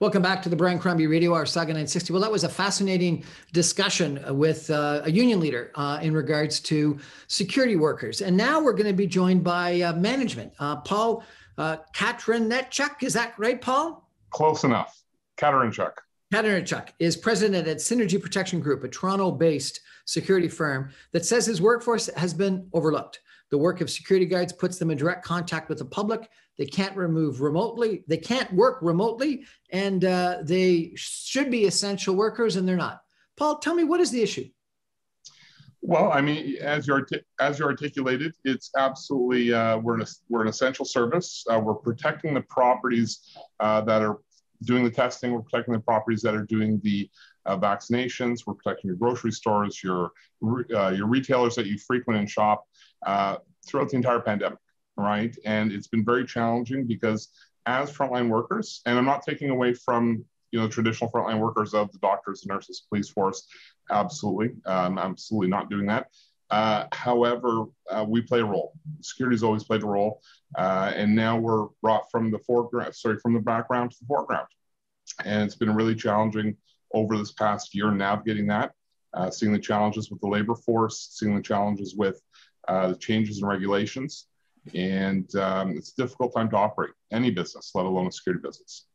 Welcome back to the Brian Crombie Radio Hour SAUGA 960. Well, that was a fascinating discussion with uh, a union leader uh, in regards to security workers. And now we're going to be joined by uh, management. Uh, Paul uh, Katrinetchuk, is that right, Paul? Close enough. Katrinetchuk. Katrinetchuk is president at Synergy Protection Group, a Toronto based security firm that says his workforce has been overlooked. The work of security guards puts them in direct contact with the public. They can't remove remotely. They can't work remotely, and uh, they should be essential workers, and they're not. Paul, tell me what is the issue? Well, I mean, as you artic- as you articulated, it's absolutely uh, we're an we're an essential service. Uh, we're protecting the properties uh, that are doing the testing. We're protecting the properties that are doing the uh, vaccinations. We're protecting your grocery stores, your uh, your retailers that you frequent and shop uh, throughout the entire pandemic, right? And it's been very challenging because as frontline workers, and I'm not taking away from you know traditional frontline workers of the doctors, nurses, police force, absolutely, um, absolutely not doing that. Uh, however, uh, we play a role. Security's always played a role, uh, and now we're brought from the foreground, sorry, from the background to the foreground, and it's been really challenging over this past year navigating that, uh, seeing the challenges with the labor force, seeing the challenges with uh, the changes in regulations, and um, it's a difficult time to operate any business, let alone a security business.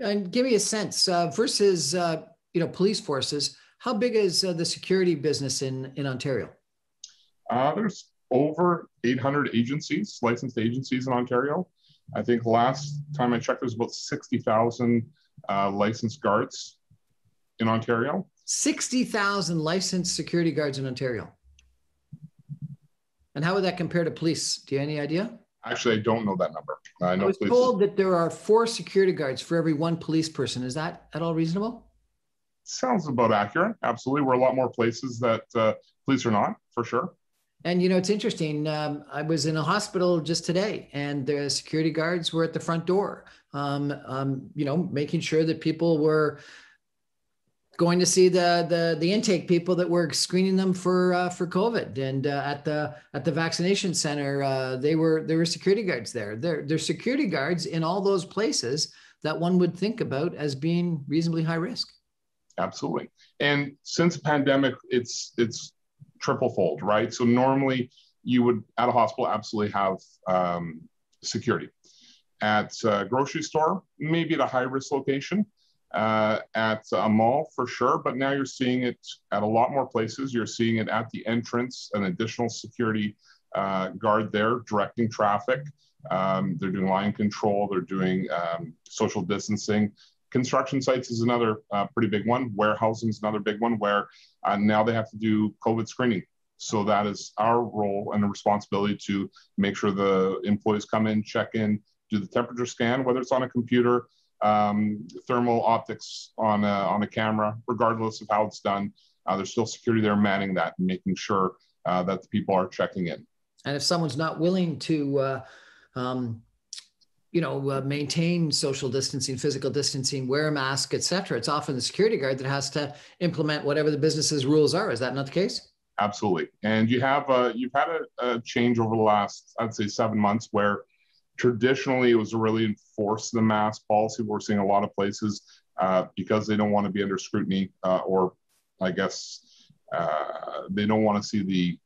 And give me a sense uh, versus uh, you know police forces. How big is uh, the security business in in Ontario? Uh, there's over 800 agencies, licensed agencies in Ontario. I think last time I checked, there's about 60,000 uh, licensed guards in Ontario. 60,000 licensed security guards in Ontario. And how would that compare to police? Do you have any idea? Actually, I don't know that number. I, know I was police... told that there are four security guards for every one police person. Is that at all reasonable? Sounds about accurate. Absolutely. We're a lot more places that uh, police are not, for sure. And you know, it's interesting. Um, I was in a hospital just today, and the security guards were at the front door. Um, um, you know, making sure that people were going to see the the the intake people that were screening them for uh, for COVID, and uh, at the at the vaccination center, uh, they were there were security guards there. There there's security guards in all those places that one would think about as being reasonably high risk. Absolutely, and since the pandemic, it's it's triple fold, right? So normally you would at a hospital absolutely have um, security. At a grocery store, maybe at a high risk location, uh, at a mall for sure, but now you're seeing it at a lot more places. You're seeing it at the entrance, an additional security uh, guard there directing traffic. Um, they're doing line control, they're doing um, social distancing. Construction sites is another uh, pretty big one. Warehousing is another big one where uh, now they have to do COVID screening. So that is our role and the responsibility to make sure the employees come in, check in, do the temperature scan, whether it's on a computer, um, thermal optics on a, on a camera, regardless of how it's done. Uh, there's still security there manning that and making sure uh, that the people are checking in. And if someone's not willing to, uh, um, you know, uh, maintain social distancing, physical distancing, wear a mask, etc., it's often the security guard that has to implement whatever the business's rules are. Is that not the case? Absolutely. And you have uh, you've had a, a change over the last, I'd say, seven months where Traditionally, it was really enforce the mask policy. We're seeing a lot of places uh, because they don't want to be under scrutiny, uh, or I guess uh, they don't want to see the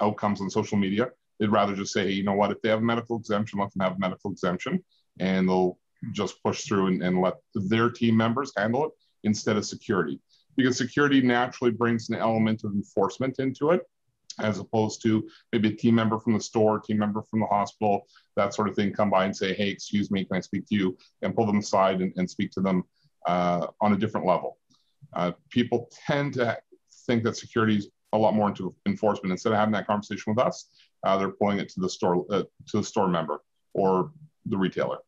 outcomes on social media. They'd rather just say, hey, you know what, if they have a medical exemption, let them have a medical exemption, and they'll just push through and, and let their team members handle it instead of security. Because security naturally brings an element of enforcement into it as opposed to maybe a team member from the store, team member from the hospital, that sort of thing, come by and say, hey, excuse me, can I speak to you? And pull them aside and, and speak to them uh, on a different level. Uh, people tend to think that security is a lot more into enforcement. Instead of having that conversation with us, uh, they're pulling it to the store uh, to the store member or the retailer.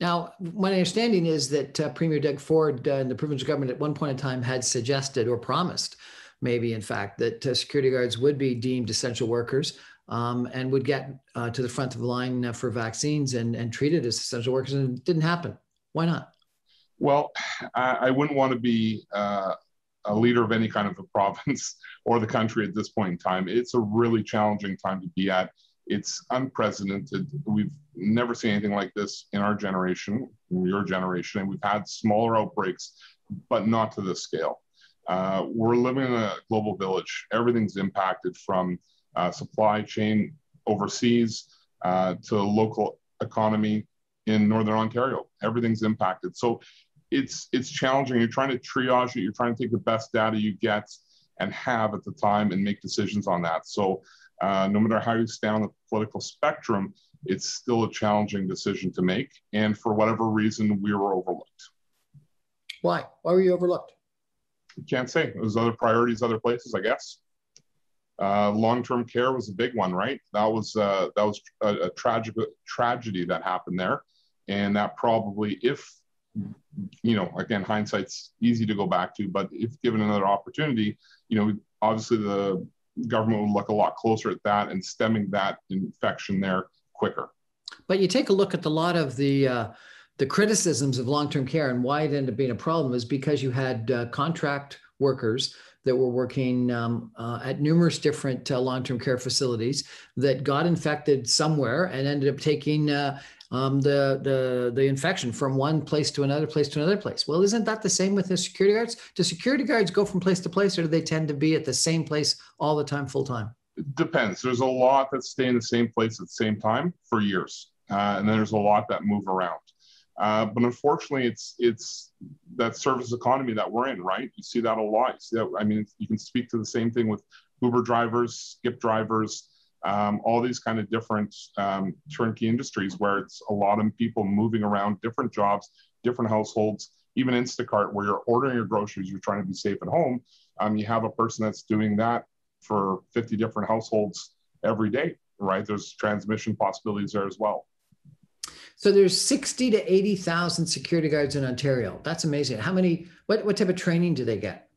Now, my understanding is that uh, Premier Doug Ford uh, and the provincial government at one point in time had suggested or promised maybe in fact, that uh, security guards would be deemed essential workers um, and would get uh, to the front of the line uh, for vaccines and, and treated as essential workers. And it didn't happen. Why not? Well, I, I wouldn't want to be uh, a leader of any kind of a province or the country at this point in time. It's a really challenging time to be at. it's unprecedented. We've never seen anything like this in our generation, your generation, and we've had smaller outbreaks, but not to this scale. Uh, we're living in a global village. Everything's impacted from uh, supply chain overseas uh, to local economy in Northern Ontario. Everything's impacted. So it's it's challenging. You're trying to triage it. You're trying to take the best data you get and have at the time and make decisions on that. So uh, no matter how you stand on the political spectrum, it's still a challenging decision to make. And for whatever reason, we were overlooked. Why? Why were you overlooked? Can't say. There's other priorities, other places, I guess. Uh, long-term care was a big one, right? That was uh, that was a, a tragic tragedy that happened there, and that probably, if you know, again, hindsight's easy to go back to, but if given another opportunity, you know, obviously the government would look a lot closer at that and stemming that infection there quicker. But you take a look at a lot of the uh, the criticisms of long-term care and why it ended up being a problem is because you had uh, contract workers that were working um, uh, at numerous different uh, long-term care facilities that got infected somewhere and ended up taking uh, um, the the the infection from one place to another place to another place. Well, isn't that the same with the security guards? Do security guards go from place to place, or do they tend to be at the same place all the time, full time? Depends. There's a lot that stay in the same place at the same time for years, uh, and then there's a lot that move around. Uh, but unfortunately, it's it's that service economy that we're in, right? You see that a lot. You see that. I mean, you can speak to the same thing with Uber drivers, Skip drivers, um, all these kind of different um, turnkey industries where it's a lot of people moving around, different jobs, different households. Even Instacart, where you're ordering your groceries, you're trying to be safe at home. Um, you have a person that's doing that for 50 different households every day, right? There's transmission possibilities there as well. So there's 60 to 80,000 security guards in Ontario. That's amazing. How many, what, what type of training do they get?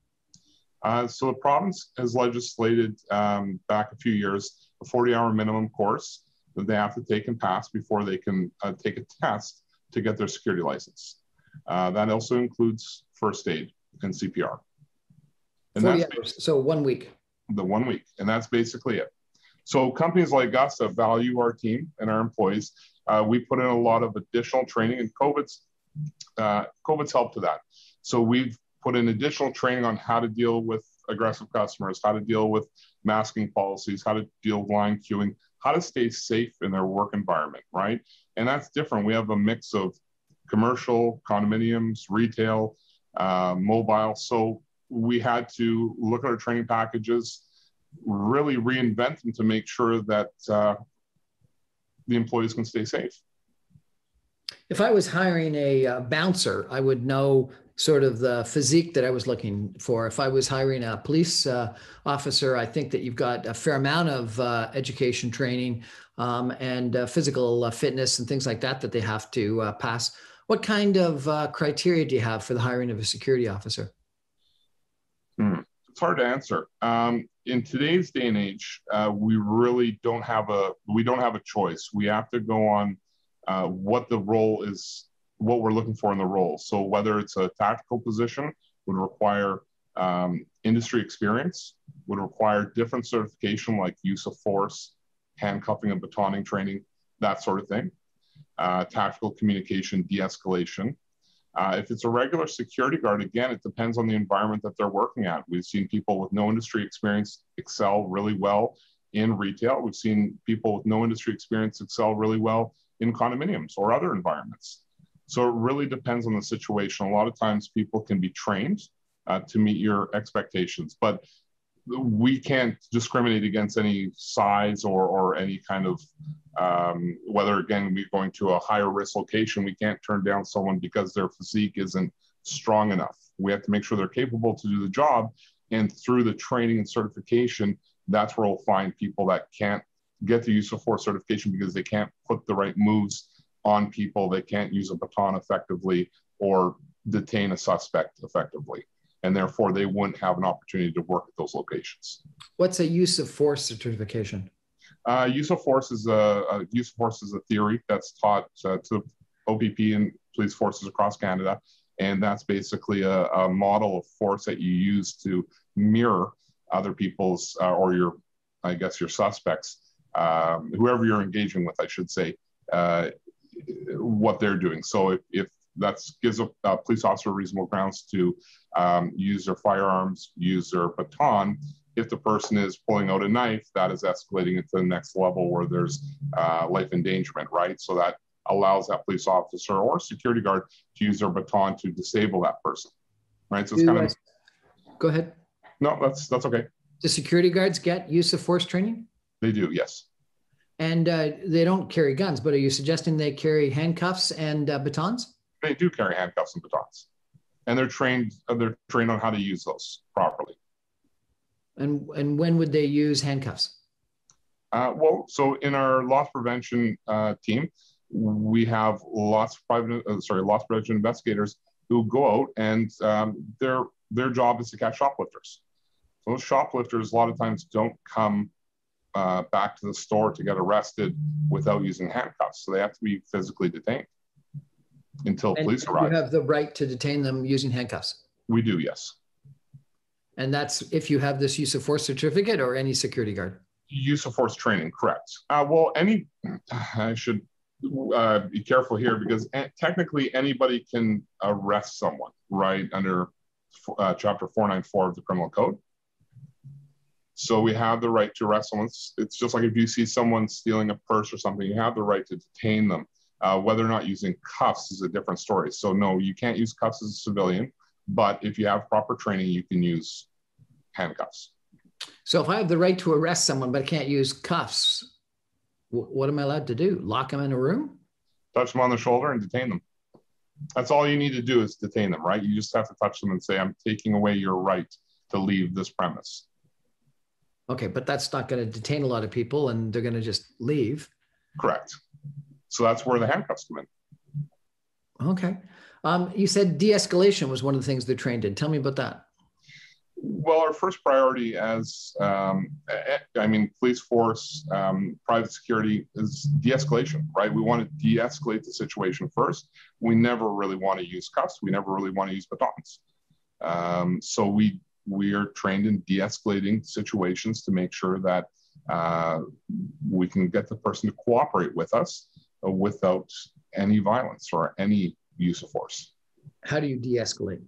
Uh, so the province has legislated um, back a few years a 40 hour minimum course that they have to take and pass before they can uh, take a test to get their security license. Uh, that also includes first aid and CPR. And 40 hours, so one week. The one week. And that's basically it. So companies like us that value our team and our employees, uh, we put in a lot of additional training and COVID's, uh, COVID's helped to that. So we've put in additional training on how to deal with aggressive customers, how to deal with masking policies, how to deal with line queuing, how to stay safe in their work environment, right? And that's different. We have a mix of commercial, condominiums, retail, uh, mobile. So we had to look at our training packages, really reinvent them to make sure that uh, the employees can stay safe. If I was hiring a uh, bouncer, I would know sort of the physique that I was looking for. If I was hiring a police uh, officer, I think that you've got a fair amount of uh, education training um, and uh, physical uh, fitness and things like that that they have to uh, pass. What kind of uh, criteria do you have for the hiring of a security officer? Hmm. It's hard to answer. Um, in today's day and age, we really don't have a we don't have a choice. We have to go on what the role is what we're looking for in the role. So whether it's a tactical position would require um, industry experience, would require different certification like use of force, handcuffing and batoning training, that sort of thing. Uh, tactical communication, de-escalation. Uh, if it's a regular security guard, again, it depends on the environment that they're working at. We've seen people with no industry experience excel really well in retail. We've seen people with no industry experience excel really well in condominiums or other environments. So it really depends on the situation. A lot of times people can be trained uh, to meet your expectations, but we can't discriminate against any size or, or any kind of um, whether again we're going to a higher risk location we can't turn down someone because their physique isn't strong enough we have to make sure they're capable to do the job and through the training and certification that's where we'll find people that can't get the use of force certification because they can't put the right moves on people they can't use a baton effectively or detain a suspect effectively. And therefore, they wouldn't have an opportunity to work at those locations. What's a use of force certification? Uh, use of force is a, a, use of force is a theory that's taught uh, to OPP and police forces across Canada, and that's basically a, a, model of force that you use to mirror other people's uh, or your, I guess, your suspects um, whoever you're engaging with, I should say, uh, what they're doing. So if, if that gives a, a, police officer reasonable grounds to um, use their firearms, use their baton. If the person is pulling out a knife, that is escalating it to the next level where there's uh, life endangerment, right? So that allows that police officer or security guard to use their baton to disable that person, right? So it's kind of. Go ahead. No, that's that's okay. Do security guards get use of force training? They do, yes. And uh, they don't carry guns, but are you suggesting they carry handcuffs and uh, batons? They do carry handcuffs and batons, and they're trained. Uh, they're trained on how to use those properly. And and when would they use handcuffs? Uh, well, so in our loss prevention uh, team, we have lots of private, uh, sorry, loss prevention investigators who go out and um, their their job is to catch shoplifters. So those shoplifters a lot of times don't come uh, back to the store to get arrested without using handcuffs. So they have to be physically detained until and police arrive. You have the right to detain them using handcuffs. We do, yes. And that's if you have this use of force certificate or any security guard. Use of force training, correct. Uh, well, any, I should uh, be careful here because technically anybody can arrest someone, right, under uh, Chapter 494 of the Criminal Code. So we have the right to arrest someone. It's, it's, just like if you see someone stealing a purse or something, you have the right to detain them. Uh, whether or not using cuffs is a different story. So no, you can't use cuffs as a civilian, but if you have proper training, you can use handcuffs. So if I have the right to arrest someone, but I can't use cuffs, what am I allowed to do? Lock them in a room? Touch them on the shoulder and detain them. That's all you need to do is detain them, right? You just have to touch them and say, I'm taking away your right to leave this premise. Okay, but that's not going to detain a lot of people and they're going to just leave. Correct. So that's where the handcuffs come in. Okay. Um, you said de escalation was one of the things they're trained in. Tell me about that. Well, our first priority as, um, I mean, police force, um, private security is de escalation, right? We want to de escalate the situation first. We never really want to use cuffs, we never really want to use batons. Um, so we we are trained in de-escalating situations to make sure that uh, we can get the person to cooperate with us without any violence or any use of force. How do you de-escalate?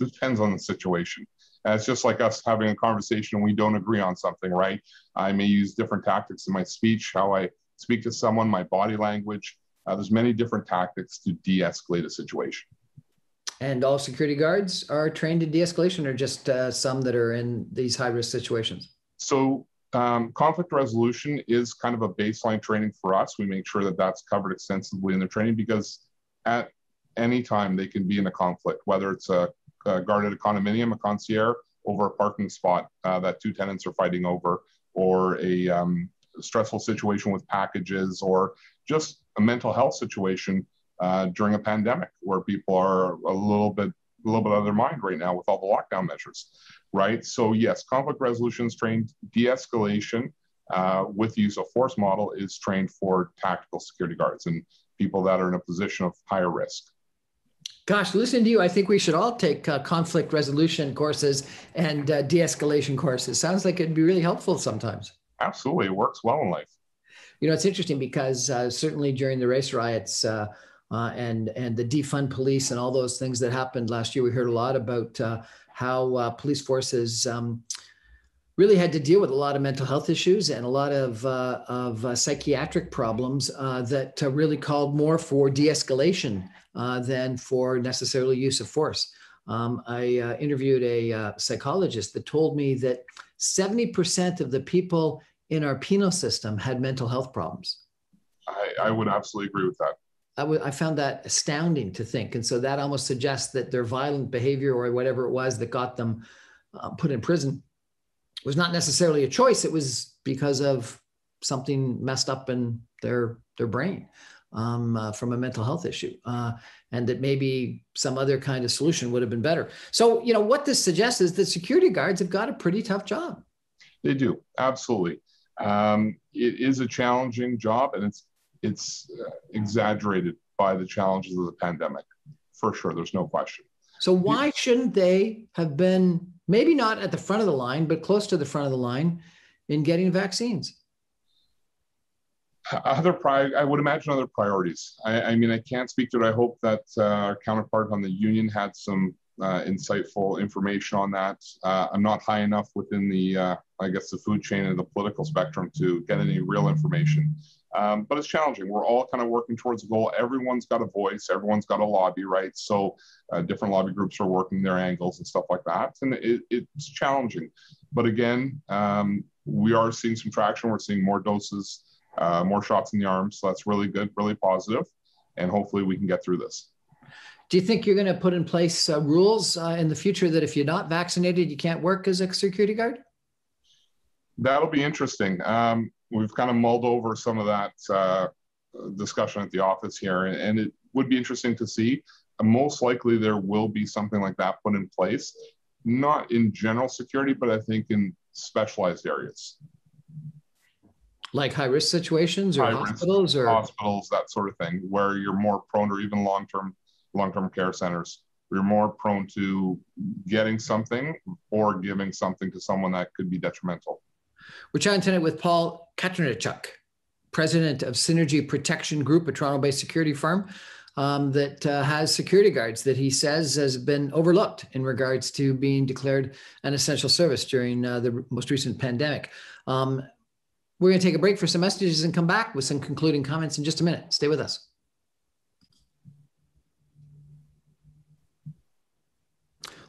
It depends on the situation. Uh, it's just like us having a conversation and we don't agree on something, right? I may use different tactics in my speech, how I speak to someone, my body language. Uh, there's many different tactics to de-escalate a situation. And all security guards are trained in de-escalation, or just uh, some that are in these high-risk situations? So um, conflict resolution is kind of a baseline training for us. We make sure that that's covered extensively in the training because at any time they can be in a conflict, whether it's a, a guarded a condominium, a concierge, over a parking spot uh, that two tenants are fighting over, or a um, stressful situation with packages, or just a mental health situation uh, during a pandemic where people are a little bit a little bit out of their mind right now with all the lockdown measures, right? So yes, conflict resolution is trained, de-escalation uh, with use of force model is trained for tactical security guards and people that are in a position of higher risk. Gosh, listen to you. I think we should all take uh, conflict resolution courses and uh, de-escalation courses. Sounds like it'd be really helpful sometimes. Absolutely, it works well in life. You know, it's interesting because uh, certainly during the race riots, uh, and and the defund police and all those things that happened last year. We heard a lot about uh, how uh, police forces um, really had to deal with a lot of mental health issues and a lot of uh, of uh, psychiatric problems uh, that really called more for de-escalation than for necessarily use of force. Um, I interviewed a psychologist that told me that 70% of the people in our penal system had mental health problems. I, I would absolutely agree with that. I, w- I found that astounding to think. And so that almost suggests that their violent behavior or whatever it was that got them uh, put in prison was not necessarily a choice. It was because of something messed up in their, their brain um, uh, from a mental health issue. Uh, and that maybe some other kind of solution would have been better. So, you know, what this suggests is that security guards have got a pretty tough job. They do, absolutely. Um, it is a challenging job and it's it's uh, exaggerated by the challenges of the pandemic, for sure. There's no question. So why shouldn't they have been maybe not at the front of the line, but close to the front of the line in getting vaccines? Other pri- I would imagine other priorities. I, I mean, I can't speak to it. I hope that uh, our counterpart on the union had some uh, insightful information on that. Uh, I'm not high enough within the, uh, I guess, the food chain and the political spectrum to get any real information. Um, but it's challenging. We're all kind of working towards a goal. Everyone's got a voice. Everyone's got a lobby, right? So uh, different lobby groups are working their angles and stuff like that, and it, it's challenging. But again, um, we are seeing some traction. We're seeing more doses, uh, more shots in the arm. So that's really good, really positive, and hopefully we can get through this. Do you think you're going to put in place uh, rules uh, in the future that if you're not vaccinated, you can't work as a security guard? That'll be interesting. Um, we've kind of mulled over some of that uh, discussion at the office here, and, and, it would be interesting to see. most likely, there will be something like that put in place, not in general security, but I think in specialized areas. Like high risk situations or high hospitals or hospitals, that sort of thing, where you're more prone, or even long term long-term care centers you're more prone to getting something or giving something to someone that could be detrimental. We're chatting tonight with Paul Katrinichuk, president of Synergy Protection Group, a Toronto-based security firm um, that uh, has security guards that he says has been overlooked in regards to being declared an essential service during uh, the most recent pandemic. Um, we're going to take a break for some messages and come back with some concluding comments in just a minute. Stay with us.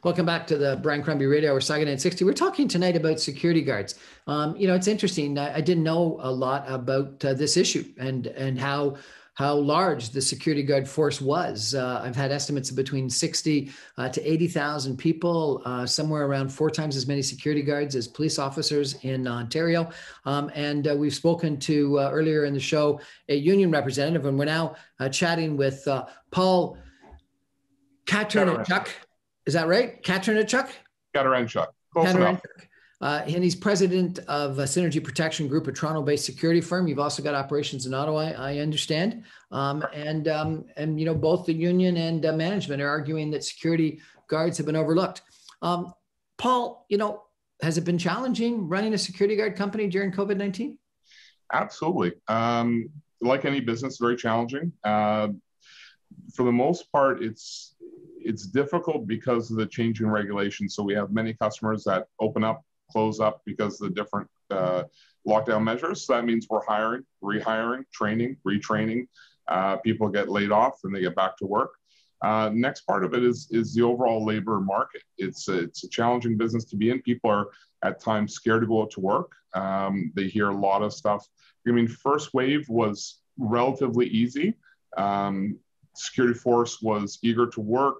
Welcome back to the Brian Crombie Radio Hour, SAUGA 960. We're talking tonight about security guards. Um, you know, it's interesting. I, I, didn't know a lot about uh, this issue and and how how large the security guard force was. Uh, I've had estimates of between 60 uh, to 80,000 people, uh, somewhere around four times as many security guards as police officers in Ontario. Um, and uh, we've spoken to uh, earlier in the show a union representative, and we're now chatting with Paul Katrinchuk. Is that right? Katrinachuk? Katerenchuk. Close enough. Uh, and he's president of a Synergy Protection Group, a Toronto-based security firm. You've also got operations in Ottawa, I understand. Um, and um, and you know both the union and uh, management are arguing that security guards have been overlooked. Um, Paul, you know, has it been challenging running a security guard company during COVID nineteen? Absolutely. Um, like any business, very challenging. Uh, for the most part, it's it's difficult because of the changing regulations. So we have many customers that open up, close up because of the different uh, lockdown measures. So that means we're hiring, rehiring, training, retraining. Uh, people get laid off and they get back to work. Uh, next part of it is is the overall labor market. It's a, it's a challenging business to be in. People are at times scared to go out to work. Um, they hear a lot of stuff. I mean, first wave was relatively easy. Um, security force was eager to work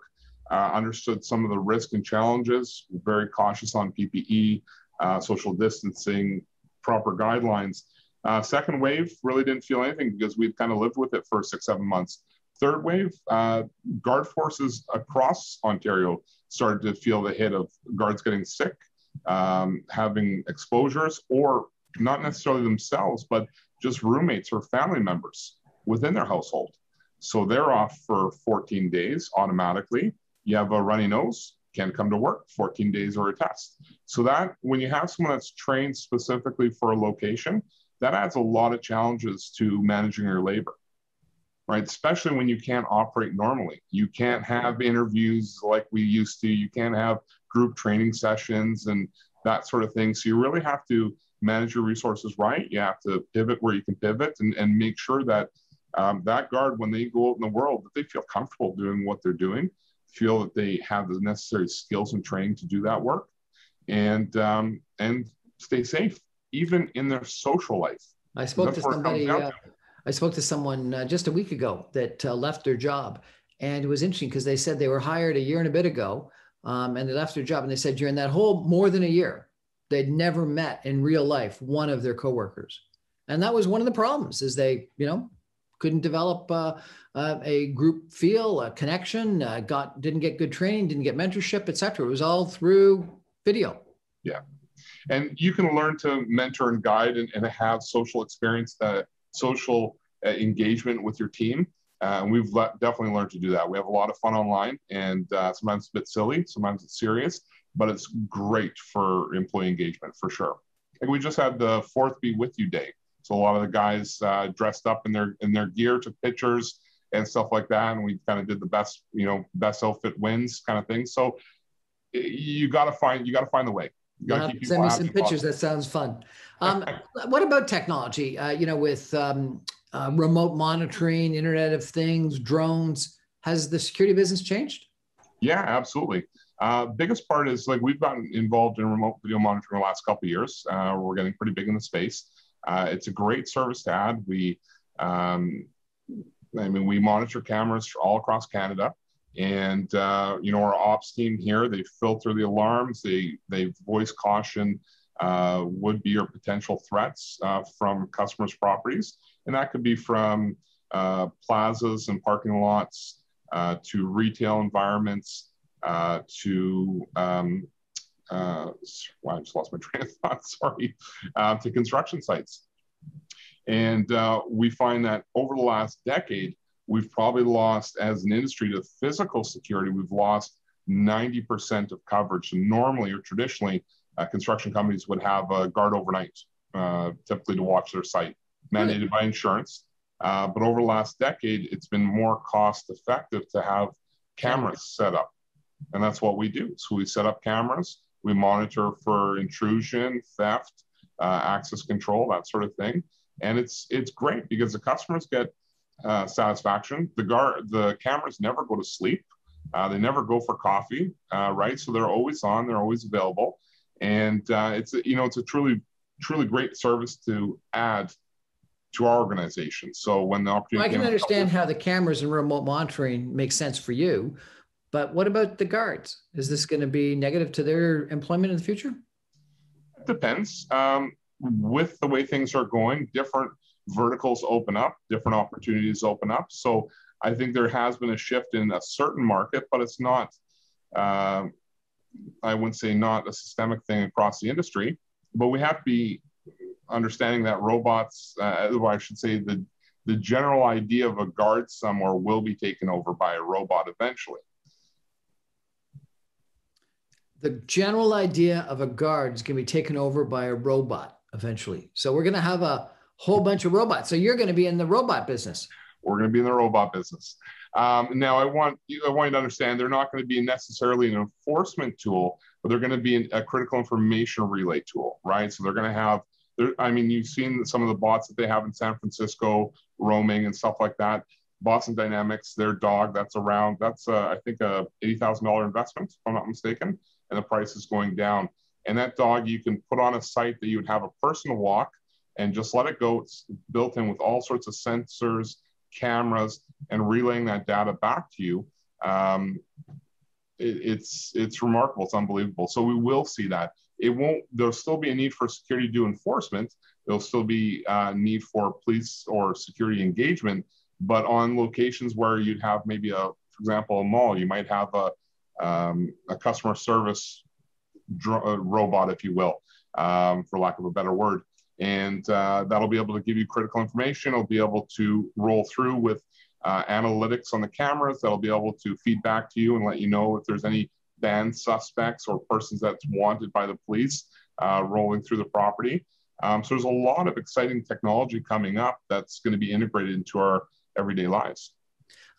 uh, understood some of the risk and challenges, very cautious on PPE, uh, social distancing, proper guidelines. Uh, second wave really didn't feel anything because we've kind of lived with it for six, seven months. Third wave, uh, guard forces across Ontario started to feel the hit of guards getting sick, um, having exposures, or not necessarily themselves, but just roommates or family members within their household. So they're off for 14 days automatically you have a runny nose, can't come to work, 14 days or a test. So that when you have someone that's trained specifically for a location, that adds a lot of challenges to managing your labor, right? Especially when you can't operate normally. You can't have interviews like we used to. You can't have group training sessions and that sort of thing. So you really have to manage your resources right. You have to pivot where you can pivot and, and make sure that um, that guard, when they go out in the world, that they feel comfortable doing what they're doing feel that they have the necessary skills and training to do that work. And um, and stay safe even in their social life. I spoke to somebody uh, i spoke to someone uh, just a week ago that uh, left their job. And it was interesting because they said they were hired a year and a bit ago um, and they left their job and they said during that whole more than a year they'd never met in real life one of their coworkers. And that was one of the problems is they you know couldn't develop uh, uh, a group feel, a connection, uh, got didn't get good training, didn't get mentorship, etc. It was all through video. Yeah, and you can learn to mentor and guide and, and have social experience, uh, social uh, engagement with your team. Uh, and we've le- definitely learned to do that. We have a lot of fun online, and sometimes it's a bit silly, sometimes it's serious, but it's great for employee engagement for sure. Like we just had the fourth Be With You Day So a lot of the guys uh, dressed up in their in their gear, took pictures and stuff like that, and we kind of did the best, you know, best outfit wins kind of thing. So you got to find you got to find the way. You got to keep send me some pictures. That sounds fun. Um, what about technology? Uh, you know, with um, uh, remote monitoring, Internet of Things, drones, has the security business changed? Yeah, absolutely. Uh, biggest part is like we've gotten involved in remote video monitoring the last couple years. Uh, we're getting pretty big in the space. Uh, it's a great service to add. We, um, I mean, we monitor cameras all across Canada, and uh, you know our ops team here they filter the alarms. They they voice caution uh, would be or potential threats uh, from customers' properties, and that could be from plazas and parking lots to retail environments. Uh, to um, uh, well, I just lost my train of thought. Sorry, uh, to construction sites, and uh, we find that over the last decade, we've probably lost as an industry to physical security. We've lost 90% of coverage. And normally or traditionally, uh, construction companies would have a guard overnight, uh, typically to watch their site, mandated by insurance. but over the last decade, it's been more cost effective to have cameras set up and that's what we do. So we set up cameras, we monitor for intrusion, theft, uh, access control, that sort of thing. And it's it's great because the customers get uh, satisfaction. The guard, the cameras never go to sleep. Uh, they never go for coffee, uh, right? So they're always on. They're always available, and uh, it's you know it's a truly truly great service to add to our organization. So when the opportunity, well, I can understand how the cameras and remote monitoring makes sense for you, but what about the guards? Is this going to be negative to their employment in the future? It depends. Um, with the way things are going, different verticals open up, different opportunities open up. So I think there has been a shift in a certain market, but it's not, uh, I wouldn't say not a systemic thing across the industry. But we have to be understanding that robots, uh, I should say the the general idea of a guard somewhere will be taken over by a robot eventually the general idea of a guard is going to be taken over by a robot eventually. So we're going to have a whole bunch of robots. So you're going to be in the robot business. We're going to be in the robot business. Um, now, I want you, I want you to understand they're not going to be necessarily an enforcement tool, but they're going to be an, a critical information relay tool, right? So they're going to have. I mean, you've seen some of the bots that they have in San Francisco roaming and stuff like that. Boston Dynamics, their dog that's around, that's uh, I think a eighty thousand dollar investment, if I'm not mistaken and the price is going down. And that dog you can put on a site that you would have a person walk and just let it go. It's built in with all sorts of sensors, cameras, and relaying that data back to you. Um, it, it's it's remarkable. It's unbelievable. So we will see that. It won't. There'll still be a need for security do enforcement. There'll still be a need for police or security engagement. But on locations where you'd have maybe a, for example, a mall, you might have a um, a customer service uh, robot, if you will, um, for lack of a better word. And uh, that'll be able to give you critical information. It'll be able to roll through with uh, analytics on the cameras. That'll be able to feed back to you and let you know if there's any banned suspects or persons that's wanted by the police uh, rolling through the property. Um, so there's a lot of exciting technology coming up that's going to be integrated into our everyday lives.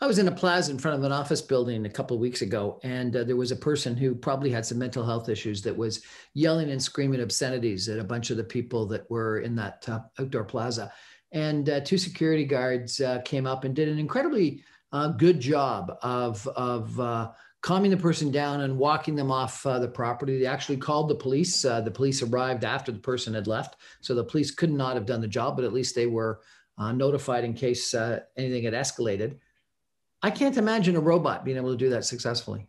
I was in a plaza in front of an office building a couple of weeks ago, and uh, there was a person who probably had some mental health issues that was yelling and screaming obscenities at a bunch of the people that were in that uh, outdoor plaza. And uh, two security guards uh, came up and did an incredibly uh, good job of, of uh, calming the person down and walking them off the property. They actually called the police. the police arrived after the person had left, so the police could not have done the job, but at least they were notified in case anything had escalated. I can't imagine a robot being able to do that successfully.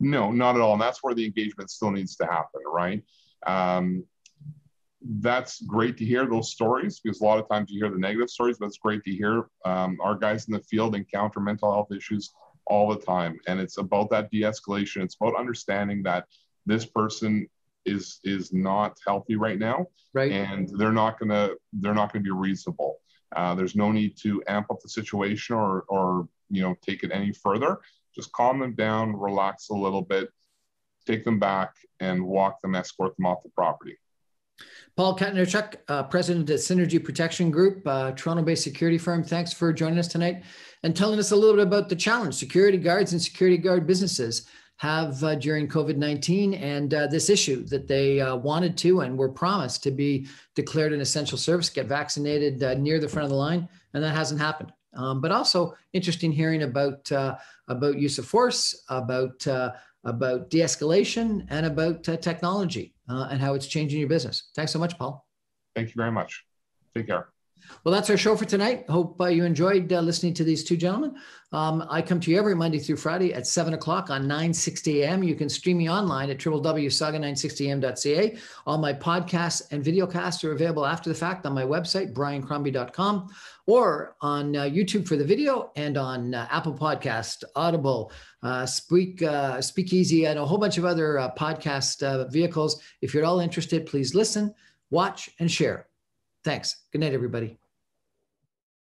No, not at all. And that's where the engagement still needs to happen, right? Um, that's great to hear those stories because a lot of times you hear the negative stories, but it's great to hear um, our guys in the field encounter mental health issues all the time. And it's about that de escalation. It's about understanding that this person is is not healthy right now right and they're not gonna they're not gonna be reasonable uh, there's no need to amp up the situation or or you know take it any further just calm them down relax a little bit take them back and walk them escort them off the property Paul Katnerchuk, uh, president at Synergy Protection Group, uh, Toronto-based security firm. Thanks for joining us tonight and telling us a little bit about the challenge security guards and security guard businesses have uh, during COVID 19 and uh, this issue that they uh, wanted to and were promised to be declared an essential service, get vaccinated uh, near the front of the line, and that hasn't happened. Um, but also interesting hearing about uh, about use of force, about uh, about de-escalation, and about technology and how it's changing your business. Thanks so much, Paul. Thank you very much. Take care. Well, that's our show for tonight. Hope uh, you enjoyed uh, listening to these two gentlemen. Um, I come to you every Monday through Friday at 7 o'clock on 960 AM. You can stream me online at www.sauga960am.ca. All my podcasts and videocasts are available after the fact on my website, briancrombie.com, or on uh, YouTube for the video and on uh, Apple Podcast, Audible, uh, Speak, uh, Speakeasy, and a whole bunch of other podcast vehicles. If you're at all interested, please listen, watch, and share. Thanks. Good night, everybody.